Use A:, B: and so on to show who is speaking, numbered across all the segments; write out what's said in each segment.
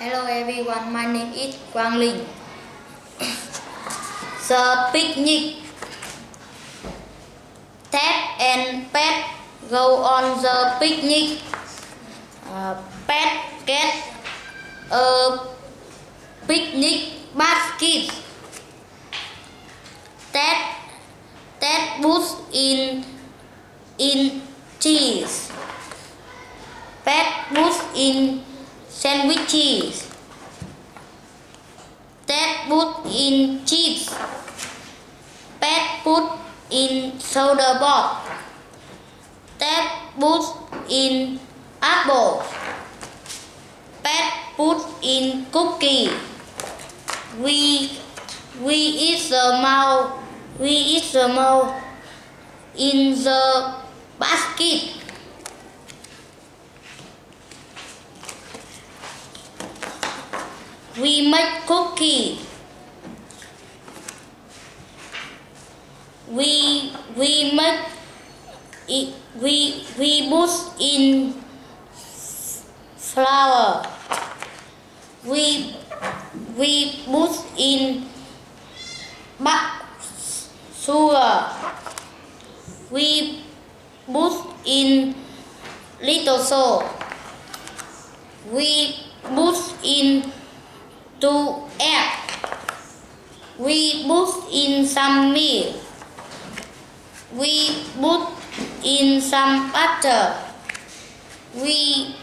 A: Hello everyone, my name is Quang Linh. the picnic. Ted and Pet go on the picnic. Uh, Pet get a picnic basket. Ted Ted puts in in cheese. Pet puts in sandwiches. Ted put in chips. Pet put in soda pop. Ted put in apple. Pet put in cookie. We we eat the mouse. We eat the mouse in the basket. We make cookie. We we make we we put in flour. We we put in but sugar. We put in little salt. We put in to egg. We put in some milk. We put in some butter. We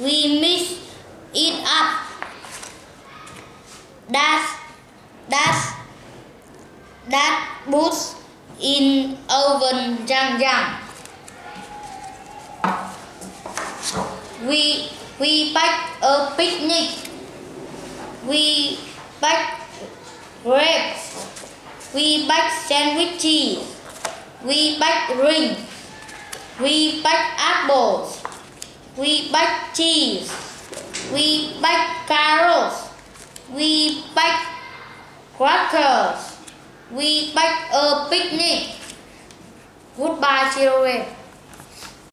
A: we mix it up. That that that put in oven young young. We we bake a picnic. We bake grapes. We bake sandwiches. We bake rings. We bake apples. We bake cheese. We bake carrots. We bake crackers. We bake a picnic. Goodbye, children.